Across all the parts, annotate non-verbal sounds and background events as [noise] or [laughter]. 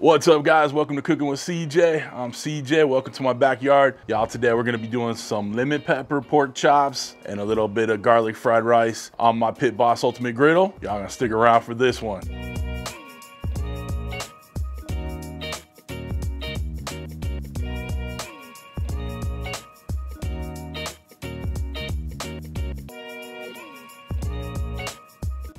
What's up guys? Welcome to Cooking with CJ. I'm CJ, welcome to my backyard. Y'all today we're gonna be doing some lemon pepper pork chops and a little bit of garlic fried rice on my Pit Boss Ultimate Griddle. Y'all gonna stick around for this one.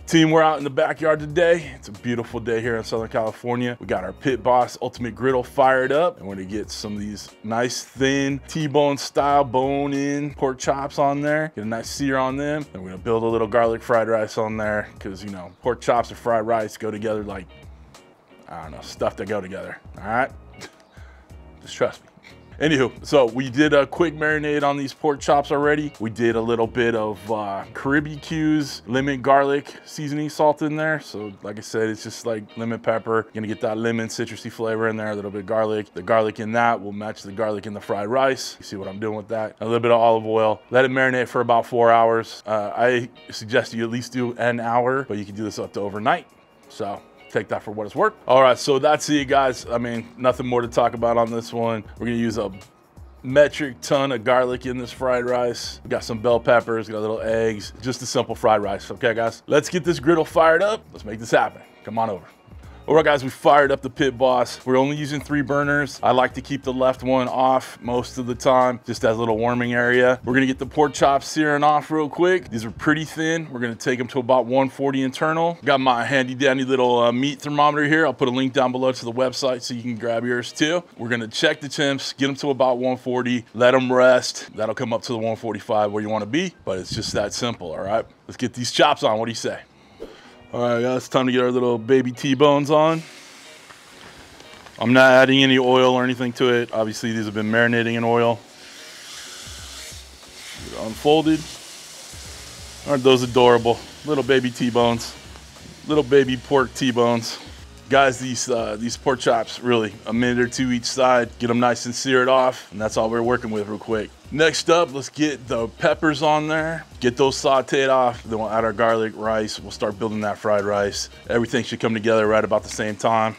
Team, we're out in the backyard today. It's a beautiful day here in Southern California. We got our Pit Boss Ultimate Griddle fired up and we're gonna get some of these nice thin T-bone style bone in pork chops on there. Get a nice sear on them. And we're gonna build a little garlic fried rice on there because you know, pork chops and fried rice go together like, I don't know, stuff that go together, all right? [laughs] Just trust me. Anywho, so we did a quick marinade on these pork chops already. We did a little bit of uh, Caribeque's lemon garlic seasoning salt in there. So like I said, it's just like lemon pepper. You're gonna get that lemon citrusy flavor in there, a little bit of garlic. The garlic in that will match the garlic in the fried rice. You see what I'm doing with that? A little bit of olive oil. Let it marinate for about four hours. Uh, I suggest you at least do an hour, but you can do this up to overnight. So take that for what it's worth. All right, so that's it, guys. I mean, nothing more to talk about on this one. We're gonna use a metric ton of garlic in this fried rice. We got some bell peppers, got a little eggs, just a simple fried rice. Okay, guys, let's get this griddle fired up. Let's make this happen. Come on over. All right, guys, we fired up the Pit Boss. We're only using three burners. I like to keep the left one off most of the time, just as a little warming area. We're gonna get the pork chops searing off real quick. These are pretty thin. We're gonna take them to about 140 internal. Got my handy dandy little uh, meat thermometer here. I'll put a link down below to the website so you can grab yours too. We're gonna check the temps, get them to about 140, let them rest. That'll come up to the 145 where you wanna be, but it's just that simple, all right? Let's get these chops on, what do you say? All right, guys, it's time to get our little baby T-bones on. I'm not adding any oil or anything to it. Obviously, these have been marinating in oil. unfolded. Aren't those adorable? Little baby T-bones. Little baby pork T-bones. Guys, these uh, these pork chops, really, a minute or two each side. Get them nice and seared off, and that's all we're working with real quick. Next up, let's get the peppers on there. Get those sauteed off. Then we'll add our garlic rice. We'll start building that fried rice. Everything should come together right about the same time.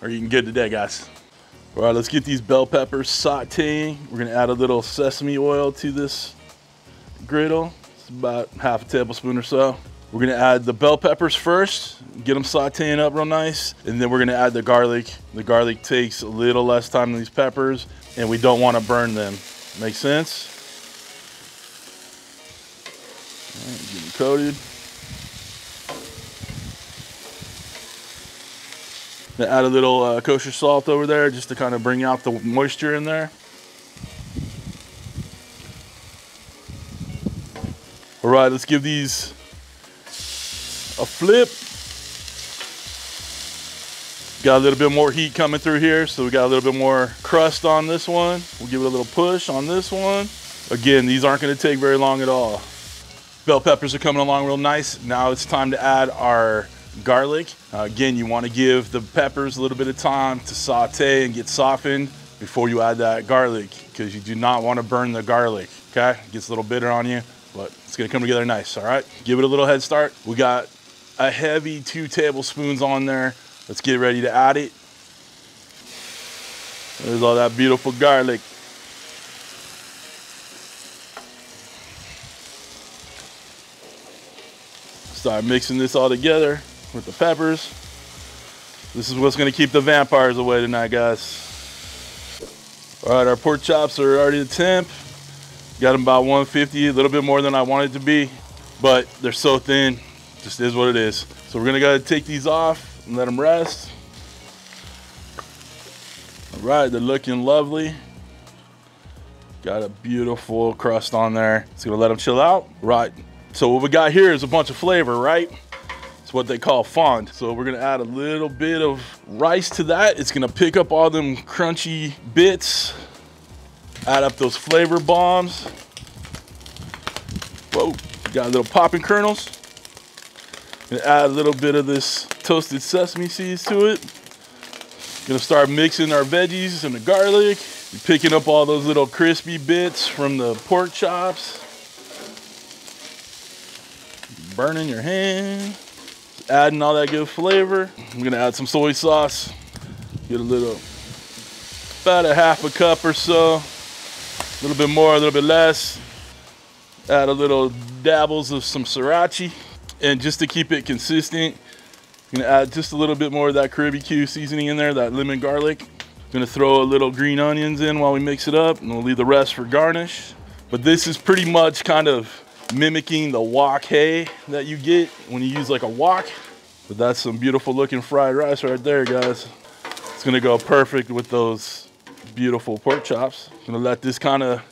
Are you can get today, guys. All right, let's get these bell peppers sauteing. We're gonna add a little sesame oil to this griddle. It's about half a tablespoon or so. We're gonna add the bell peppers first, get them sauteing up real nice, and then we're gonna add the garlic. The garlic takes a little less time than these peppers, and we don't wanna burn them. Make sense? Right, getting coated. add a little uh, kosher salt over there just to kind of bring out the moisture in there. All right, let's give these a flip. Got a little bit more heat coming through here, so we got a little bit more crust on this one. We'll give it a little push on this one. Again, these aren't gonna take very long at all. Bell peppers are coming along real nice. Now it's time to add our garlic. Uh, again, you wanna give the peppers a little bit of time to saute and get softened before you add that garlic, because you do not wanna burn the garlic, okay? It gets a little bitter on you, but it's gonna come together nice, all right? Give it a little head start. We got a heavy two tablespoons on there. Let's get ready to add it. There's all that beautiful garlic. Start mixing this all together with the peppers. This is what's gonna keep the vampires away tonight, guys. All right, our pork chops are already at temp. Got them about 150, a little bit more than I wanted to be, but they're so thin, just is what it is. So we're gonna gotta take these off and let them rest. All right, they're looking lovely. Got a beautiful crust on there. It's gonna let them chill out. Right, so what we got here is a bunch of flavor, right? It's what they call fond. So we're gonna add a little bit of rice to that. It's gonna pick up all them crunchy bits, add up those flavor bombs. Whoa, got little popping kernels. Gonna add a little bit of this toasted sesame seeds to it. Gonna start mixing our veggies and the garlic. You're picking up all those little crispy bits from the pork chops. Burning your hand. Adding all that good flavor. I'm gonna add some soy sauce. Get a little, about a half a cup or so. A little bit more, a little bit less. Add a little dabbles of some sriracha. And just to keep it consistent, I'm gonna add just a little bit more of that Q seasoning in there, that lemon garlic. I'm Gonna throw a little green onions in while we mix it up and we'll leave the rest for garnish. But this is pretty much kind of mimicking the wok hei that you get when you use like a wok. But that's some beautiful looking fried rice right there, guys. It's gonna go perfect with those beautiful pork chops. I'm Gonna let this kind of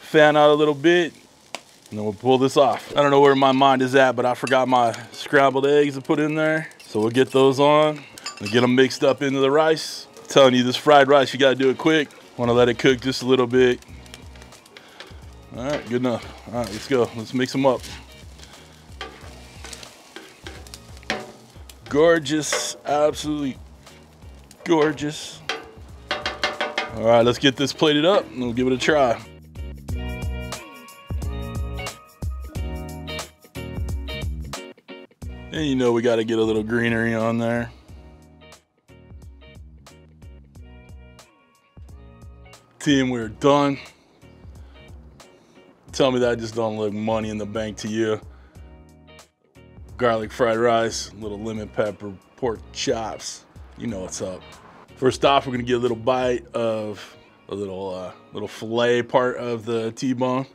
fan out a little bit and then we'll pull this off. I don't know where my mind is at, but I forgot my scrambled eggs to put in there. So we'll get those on and get them mixed up into the rice. I'm telling you, this fried rice, you gotta do it quick. Wanna let it cook just a little bit. All right, good enough. All right, let's go. Let's mix them up. Gorgeous, absolutely gorgeous. All right, let's get this plated up and we'll give it a try. And you know we got to get a little greenery on there. Team, we're done. Tell me that just don't look money in the bank to you. Garlic fried rice, little lemon pepper, pork chops. You know what's up. First off, we're gonna get a little bite of a little uh, little fillet part of the T-bone.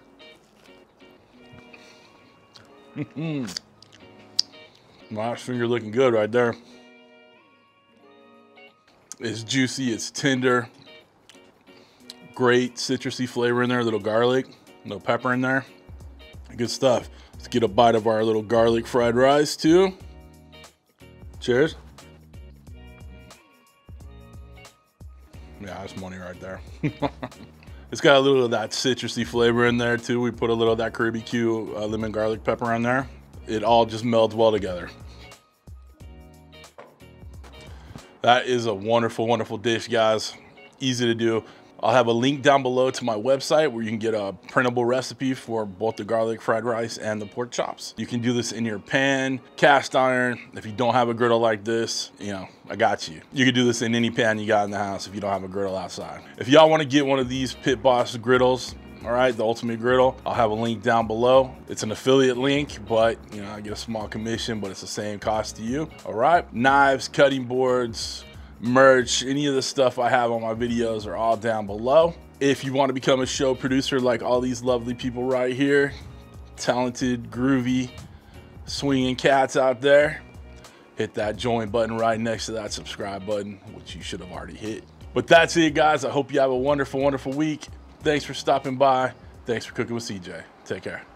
[laughs] Last finger looking good right there. It's juicy, it's tender. Great citrusy flavor in there, a little garlic, a little pepper in there. Good stuff. Let's get a bite of our little garlic fried rice too. Cheers. Yeah, that's money right there. [laughs] it's got a little of that citrusy flavor in there too. We put a little of that Caribeque uh, lemon garlic pepper on there it all just melds well together. That is a wonderful, wonderful dish, guys. Easy to do. I'll have a link down below to my website where you can get a printable recipe for both the garlic fried rice and the pork chops. You can do this in your pan, cast iron. If you don't have a griddle like this, you know, I got you. You can do this in any pan you got in the house if you don't have a griddle outside. If y'all wanna get one of these Pit Boss griddles, all right, the Ultimate Griddle. I'll have a link down below. It's an affiliate link, but you know, I get a small commission, but it's the same cost to you. All right, knives, cutting boards, merch, any of the stuff I have on my videos are all down below. If you want to become a show producer like all these lovely people right here, talented, groovy, swinging cats out there, hit that join button right next to that subscribe button, which you should have already hit. But that's it, guys. I hope you have a wonderful, wonderful week. Thanks for stopping by. Thanks for cooking with CJ. Take care.